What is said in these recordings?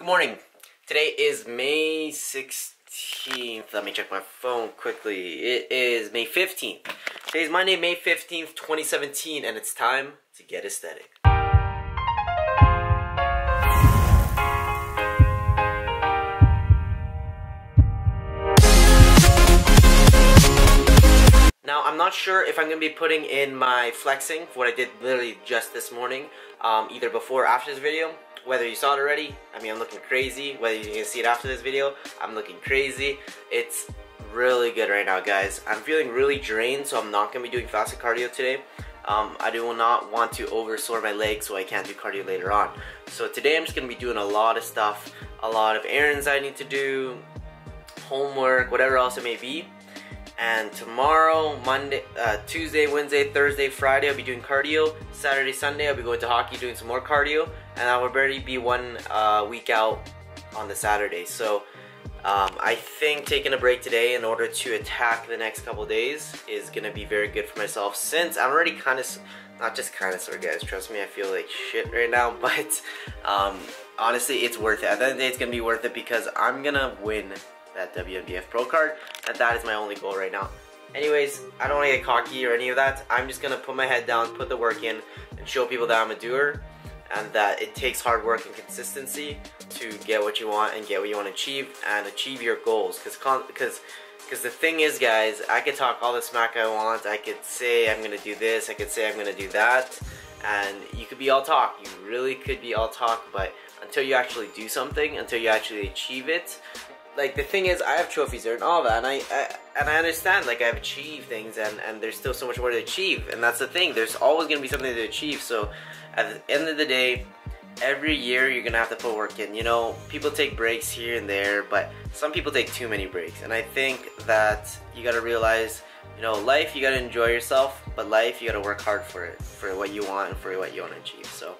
Good morning. Today is May 16th. Let me check my phone quickly. It is May 15th. Today's Monday, May 15th, 2017, and it's time to get aesthetic. Now, I'm not sure if I'm going to be putting in my flexing, for what I did literally just this morning, um, either before or after this video. Whether you saw it already, I mean, I'm looking crazy. Whether you can see it after this video, I'm looking crazy. It's really good right now, guys. I'm feeling really drained, so I'm not to be doing fasted cardio today. Um, I do not want to oversore my legs so I can't do cardio later on. So today I'm just to be doing a lot of stuff, a lot of errands I need to do, homework, whatever else it may be and tomorrow, Monday, uh, Tuesday, Wednesday, Thursday, Friday, I'll be doing cardio. Saturday, Sunday, I'll be going to hockey doing some more cardio, and I will barely be one uh, week out on the Saturday. So um, I think taking a break today in order to attack the next couple days is gonna be very good for myself. Since I'm already kind of, not just kind of sore, guys. Trust me, I feel like shit right now, but um, honestly, it's worth it. At the end of the day, it's gonna be worth it because I'm gonna win that WNBF Pro card, and that is my only goal right now. Anyways, I don't want to get cocky or any of that. I'm just going to put my head down, put the work in, and show people that I'm a doer, and that it takes hard work and consistency to get what you want and get what you want to achieve, and achieve your goals. Because because because the thing is, guys, I could talk all the smack I want. I could say I'm to do this. I could say I'm to do that. And you could be all talk. You really could be all talk, but until you actually do something, until you actually achieve it, like the thing is, I have trophies there and all that, and I, I, and I understand like I've achieved things, and and there's still so much more to achieve, and that's the thing. There's always gonna be something to achieve. So at the end of the day, every year you're gonna have to put work in. You know, people take breaks here and there, but some people take too many breaks, and I think that you gotta realize. You know, life you gotta enjoy yourself, but life you gotta work hard for it, for what you want and for what you want to achieve. So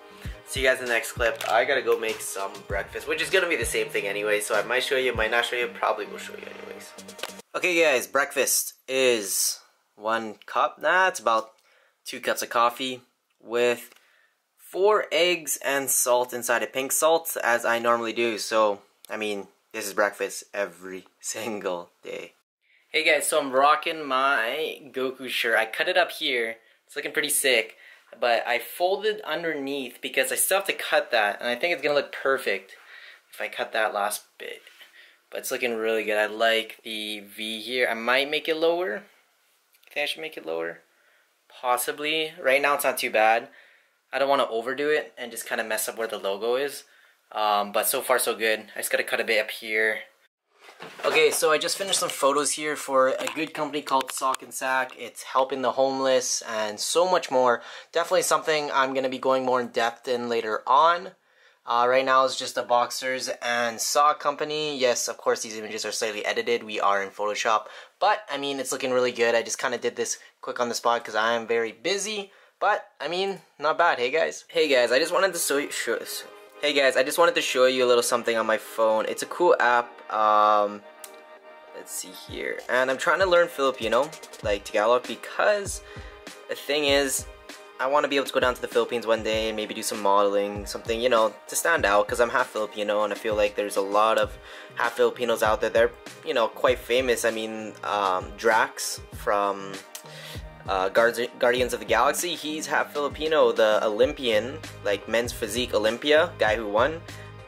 See you guys in the next clip. I gotta go make some breakfast, which is gonna be the same thing anyway, so I might show you, might not show you, probably will show you anyways. Okay guys, breakfast is one cup, nah, it's about two cups of coffee with four eggs and salt inside it. Pink salt, as I normally do, so, I mean, this is breakfast every single day. Hey guys, so I'm rocking my Goku shirt. I cut it up here. It's looking pretty sick but I folded underneath because I still have to cut that and I think it's gonna look perfect if I cut that last bit but it's looking really good I like the V here I might make it lower I think I should make it lower possibly right now it's not too bad I don't want to overdo it and just kind of mess up where the logo is um, but so far so good I just gotta cut a bit up here Okay, so I just finished some photos here for a good company called Sock and Sack. It's helping the homeless and so much more. Definitely something I'm going to be going more in depth in later on. Uh, right now it's just a boxers and sock company. Yes, of course these images are slightly edited. We are in Photoshop. But, I mean, it's looking really good. I just kind of did this quick on the spot because I am very busy. But, I mean, not bad. Hey, guys. Hey, guys, I just wanted to show you... Show, Hey guys, I just wanted to show you a little something on my phone. It's a cool app. Um, let's see here. And I'm trying to learn Filipino, like Tagalog, because the thing is, I want to be able to go down to the Philippines one day and maybe do some modeling, something, you know, to stand out because I'm half Filipino and I feel like there's a lot of half Filipinos out there. They're, you know, quite famous. I mean, um, Drax from uh, Guardians of the Galaxy. He's half Filipino. The Olympian, like men's physique Olympia, guy who won,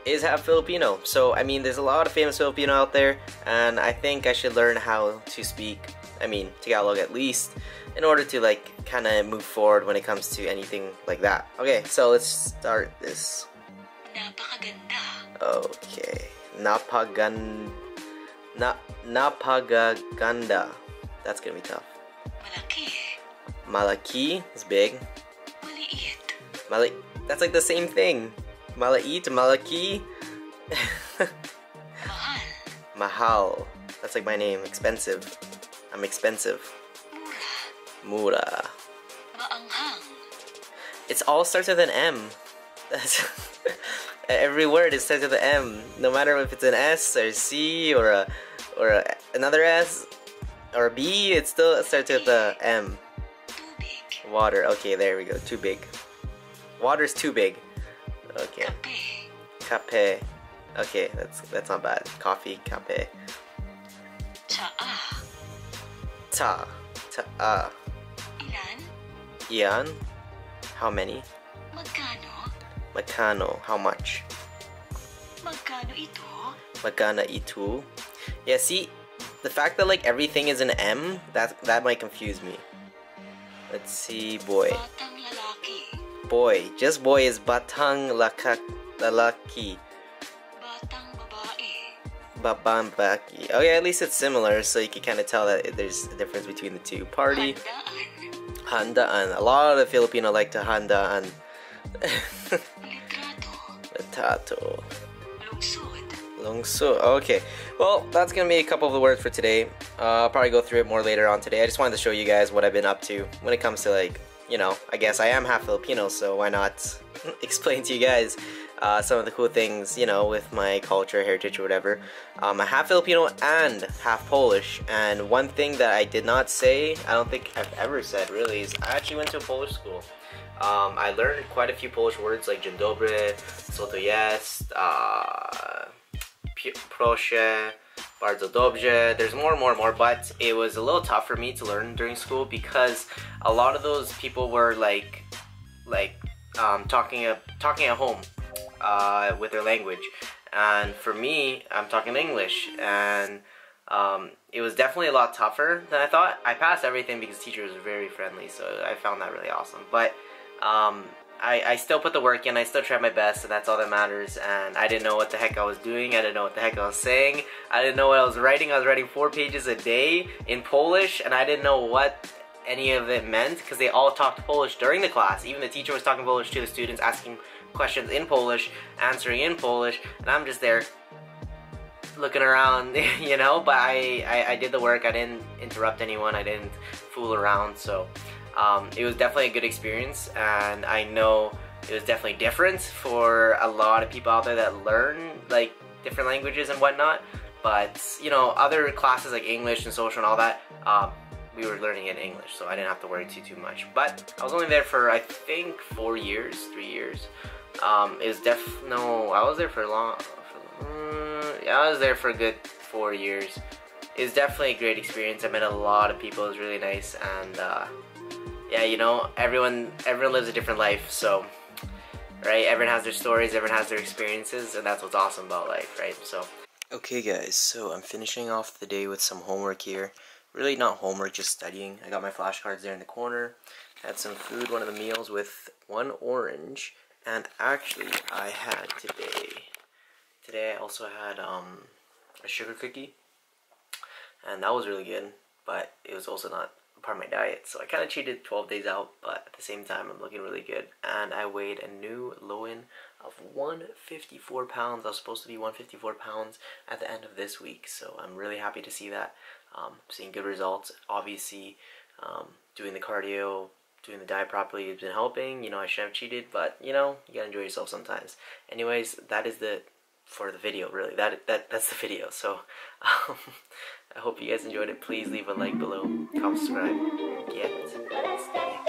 is half Filipino. So, I mean, there's a lot of famous Filipino out there, and I think I should learn how to speak, I mean, Tagalog at least, in order to, like, kind of move forward when it comes to anything like that. Okay, so let's start this. Okay. Napagan... Na napagaganda. That's gonna be tough. Malaki. Is big. Maliit. Mali That's like the same thing. Malait, malaki. Mahal. Mahal. That's like my name. Expensive. I'm expensive. Mura. Mura. Maanghang. It's all starts with an M. Every word is starts with an M. No matter if it's an S or C or a or a, another S or B, it still starts with the M. Water. Okay, there we go. Too big. Water's too big. Okay. Cape. Okay, that's that's not bad. Coffee, kape. Tsaa. Ta. Ta. Uh. Ilan? Ian. How many? Magkano? Magkano. How much? Magkano ito? Magana itu. Yeah, see, the fact that like everything is an M, that that might confuse me. Let's see, boy. Boy. Just boy is batang laka, lalaki. Batang babae. Babambaki. Okay, at least it's similar, so you can kind of tell that there's a difference between the two. Party. Handaan. A lot of Filipino like to handaan. Tato. Okay. Well, that's gonna be a couple of the words for today. Uh, I'll probably go through it more later on today. I just wanted to show you guys what I've been up to when it comes to like, you know, I guess I am half Filipino, so why not explain to you guys uh, some of the cool things, you know, with my culture, heritage, or whatever. Um, I'm half Filipino and half Polish, and one thing that I did not say, I don't think I've ever said really, is I actually went to a Polish school. Um, I learned quite a few Polish words like dzień dobry, to jest, uh, proszę, bardzo dobrze. There's more and more and more, but it was a little tough for me to learn during school because a lot of those people were like, like um, talking at, talking at home uh, with their language, and for me, I'm talking English, and um, it was definitely a lot tougher than I thought. I passed everything because teachers were very friendly, so I found that really awesome. But um, I, I still put the work in. I still tried my best, and that's all that matters. And I didn't know what the heck I was doing. I didn't know what the heck I was saying. I didn't know what I was writing. I was writing four pages a day in Polish, and I didn't know what any of it meant because they all talked Polish during the class. Even the teacher was talking Polish to the students, asking questions in Polish, answering in Polish, and I'm just there looking around, you know. But I, I, I did the work. I didn't interrupt anyone. I didn't fool around. So um, it was definitely a good experience, and I know it was definitely different for a lot of people out there that learn like different languages and whatnot. But you know, other classes like English and social and all that, um, we were learning in English, so I didn't have to worry too too much. But I was only there for I think four years, three years. Um, it was def no, I was there for a long. For, mm, yeah, I was there for a good four years. It was definitely a great experience. I met a lot of people. It was really nice, and uh, yeah, you know, everyone everyone lives a different life, so right? Everyone has their stories, everyone has their experiences, and that's what's awesome about life, right? So. Okay, guys. So I'm finishing off the day with some homework here. Really, not homework, just studying. I got my flashcards there in the corner. Had some food, one of the meals with one orange, and actually, I had today. Today, I also had um a sugar cookie, and that was really good. But it was also not part of my diet. So I kind of cheated 12 days out, but at the same time, I'm looking really good. And I weighed a new low in of 154 pounds. I was supposed to be 154 pounds at the end of this week, so I'm really happy to see that. Um, seeing good results. Obviously, um, doing the cardio, doing the diet properly has been helping. You know, I shouldn't have cheated, but you know, you gotta enjoy yourself sometimes. Anyways, that is the for the video really that that that's the video so um, i hope you guys enjoyed it. Please leave a like below. Comment subscribe. Get